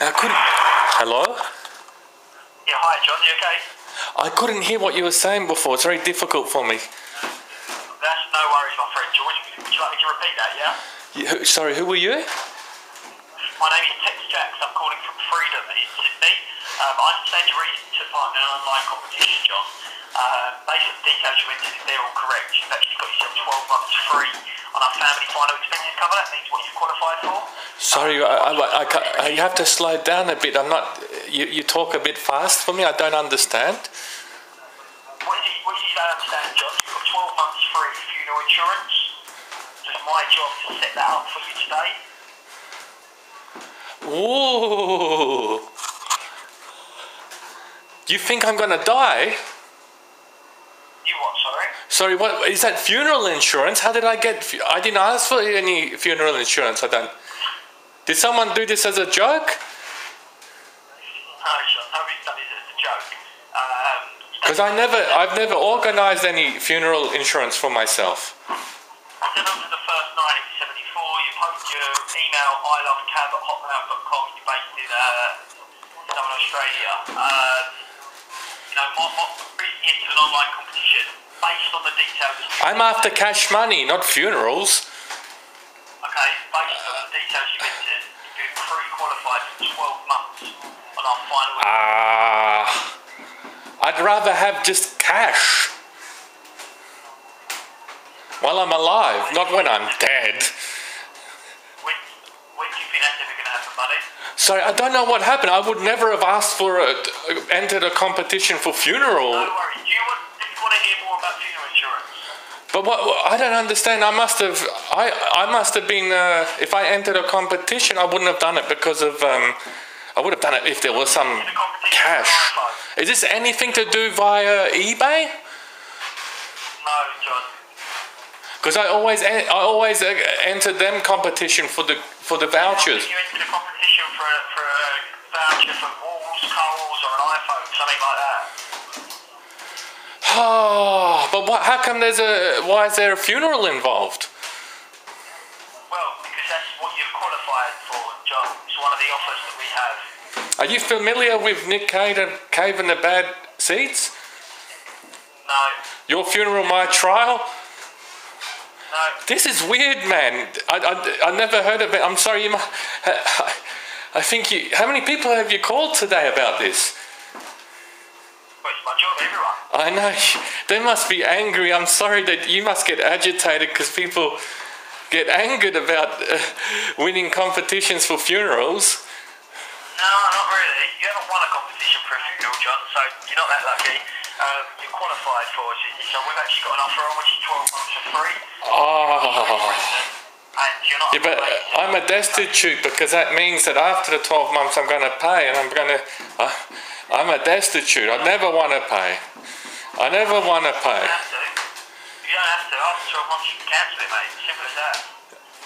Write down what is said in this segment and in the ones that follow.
I couldn't. Hello? Yeah, hi, John. You okay? I couldn't hear what you were saying before. It's very difficult for me. That's no worries, my friend. You, would you like me to repeat that, yeah? Who- sorry, who were you? My name is Tex Jacks. I'm calling from Freedom Sydney. Um, I understand you're ready to partner in an online competition, John. Uh, based on the details you entered, if they're all correct, you've actually got yourself 12 months free on our family final expenses cover. That means what you've qualified for. Sorry, I, I, I, I- you have to slow down a bit. I'm not. You, you talk a bit fast for me. I don't understand. What is it, what is it you don't understand, John? You've got 12 months free funeral insurance. It's my job to set that up for you today. Ooh. You think I'm gonna die? You what, sorry? Sorry, what is that funeral insurance? How did I get? I didn't ask for any funeral insurance. I don't. Did someone do this as a joke? No, John. Nobody's done this as a joke. Um, Because I never, I've never organised any funeral insurance for myself. Then on to the first night in 74, you post your email ilovecab at hotmail.com. You're based in uh, Southern Australia. Um, you know, my, my, into an online competition based on the details. I'm after cash money, not funerals. Okay, based on the details you entered, you've been pre-qualified for 12 months on our final. Ah, I'd rather have just cash while I'm alive, not when I'm dead. when, when do you think that's ever going to Sorry, I don't know what happened. I would never have asked for a, entered a competition for funeral. No worries. Do you want, do you want to hear more about funeral insurance? But what, I don't understand. I must have. I I must have been. Uh, if I entered a competition, I wouldn't have done it because of. Um, I would have done it if there was some cash. Is this anything to do via eBay? No, John. Because I always I always uh, entered them competition for the for the vouchers. A for a, voucher for walls, Coles, or an iPhone, something like that. Oh, but what? How come there's a? Why is there a funeral involved? Well, because that's what you've qualified for, John. It's one of the offers that we have. Are you familiar with Nick Cave and, Cave and the Bad Seeds? No, Your funeral, my trial. no. This is weird, man. I, I, I never heard of it. I'm sorry. You, I think you. How many people have you called today about this? Well, it's my job, everyone. I know they must be angry. I'm sorry that you must get agitated because people get angered about uh, winning competitions for funerals. No, not really. You haven't won a competition for a funeral, John, so you're not that lucky. Um, you're qualified for it, so we've actually got an offer on which is 12 months for free. Oh. And you're not. Yeah, but I'm a destitute because that means that after the 12 months I'm going to pay and I'm going to. Uh, I'm a destitute. I never want to pay. I never want to pay. You don't have to. You don't have to. After 12 months, you can cancel it, mate. Simple as that.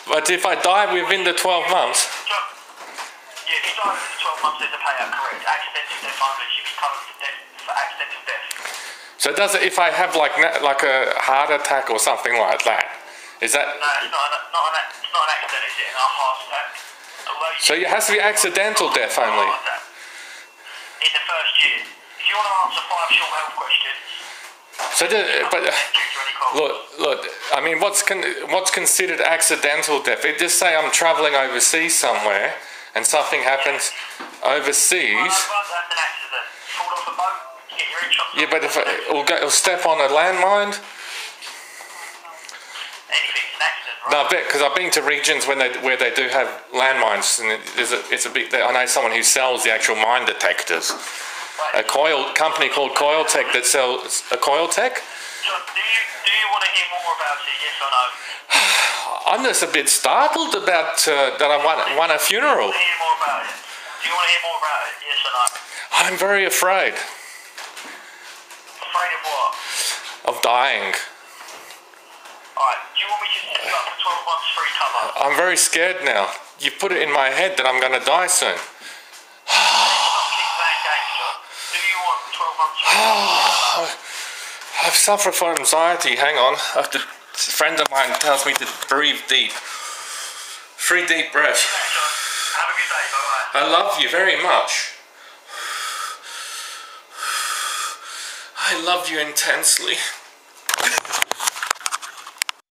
But if I die within the 12 months, yeah, if you die within the 12 months, there's a payout, correct. Accidental death only. You'll be covered for, death, for accidental death. so does it, if I have like like a heart attack or something like that, is that No, it's not an, not an, it's not an accident, is it? A heart attack. So? It has to be accidental death only. In the first year. If you want to answer five short health questions, So, do, but due to any call. look, look. I mean, what's con- what's considered accidental death? It just say I'm traveling overseas somewhere and something happens overseas. no, that's an accident. You fall off a boat, you get your head chopped Yeah, but if I, will go, will step on a landmine. Anything's an accident, right? No, I bet because I've been to regions when they where they do have landmines, and it, there's a, it's a bit. I know someone who sells the actual mine detectors. A coil company called Coiltech that sells a Coiltech. John, do you, do you want to hear more about it, yes or no? I'm just a bit startled about uh, that I won, won a funeral. Do you Want to hear more about it? Do you want to hear more about it, yes or no? I'm very afraid Afraid of what? of dying. Alright, you want me to set you up for 12 months free cover? I'm very scared now. You put it in my head that I'm going to die soon. Stop keep playing games, John. Do you want 12 months free cover? I've suffered from anxiety. Hang on. To, a friend of mine tells me to breathe deep. Three deep breaths. Have a good day, bye bye. I love you very much. I love you intensely.